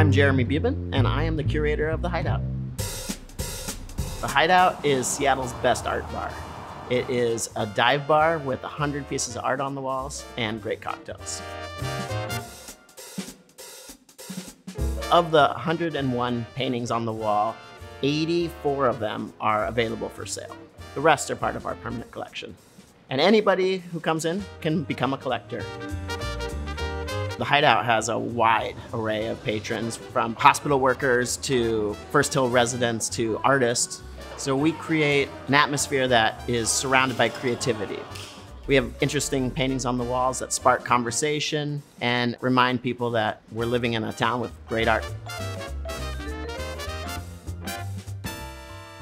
I'm Jeremy Buben, and I am the curator of The Hideout. The Hideout is Seattle's best art bar. It is a dive bar with 100 pieces of art on the walls and great cocktails. Of the 101 paintings on the wall, 84 of them are available for sale. The rest are part of our permanent collection. And anybody who comes in can become a collector. The Hideout has a wide array of patrons, from hospital workers to First Hill residents to artists. So we create an atmosphere that is surrounded by creativity. We have interesting paintings on the walls that spark conversation and remind people that we're living in a town with great art.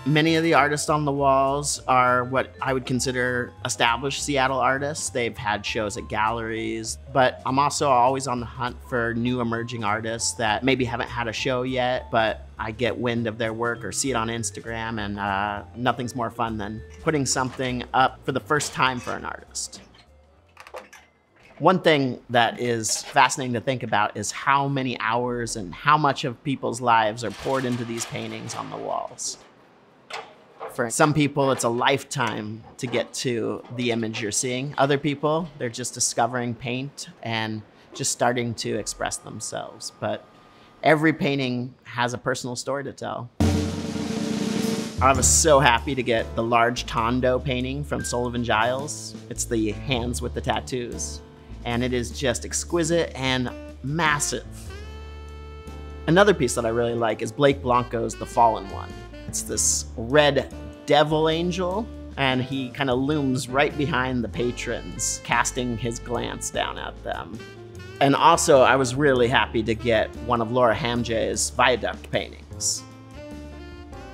Many of the artists on the walls are what I would consider established Seattle artists. They've had shows at galleries, but I'm also always on the hunt for new emerging artists that maybe haven't had a show yet, but I get wind of their work or see it on Instagram, and uh, nothing's more fun than putting something up for the first time for an artist. One thing that is fascinating to think about is how many hours and how much of people's lives are poured into these paintings on the walls. For some people, it's a lifetime to get to the image you're seeing. Other people, they're just discovering paint and just starting to express themselves. But every painting has a personal story to tell. I was so happy to get the large Tondo painting from Sullivan Giles. It's the hands with the tattoos. And it is just exquisite and massive. Another piece that I really like is Blake Blanco's The Fallen One. It's this red devil angel, and he kind of looms right behind the patrons, casting his glance down at them. And also, I was really happy to get one of Laura Hamje's viaduct paintings.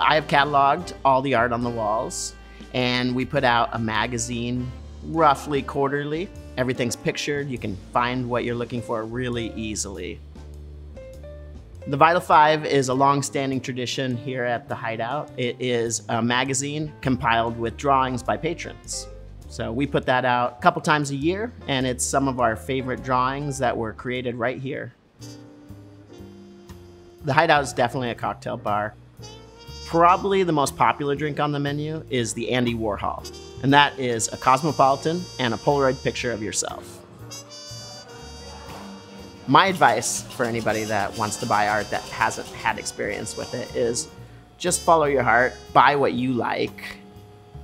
I have cataloged all the art on the walls, and we put out a magazine roughly quarterly. Everything's pictured. You can find what you're looking for really easily. The Vital Five is a long-standing tradition here at the Hideout. It is a magazine compiled with drawings by patrons. So we put that out a couple times a year, and it's some of our favorite drawings that were created right here. The Hideout is definitely a cocktail bar. Probably the most popular drink on the menu is the Andy Warhol, and that is a cosmopolitan and a Polaroid picture of yourself. My advice for anybody that wants to buy art that hasn't had experience with it is just follow your heart, buy what you like.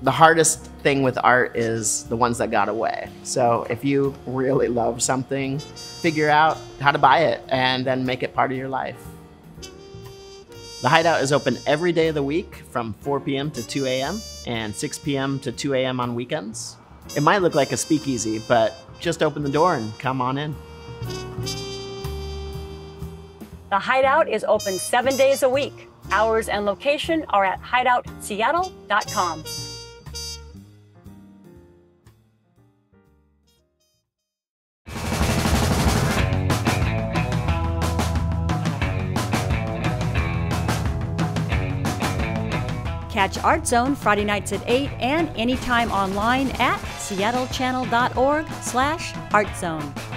The hardest thing with art is the ones that got away. So if you really love something, figure out how to buy it and then make it part of your life. The Hideout is open every day of the week from 4 p.m. to 2 a.m. and 6 p.m. to 2 a.m. on weekends. It might look like a speakeasy, but just open the door and come on in. The Hideout is open seven days a week. Hours and location are at hideoutseattle.com. Catch Art Zone Friday nights at 8 and anytime online at seattlechannel.org slash artzone.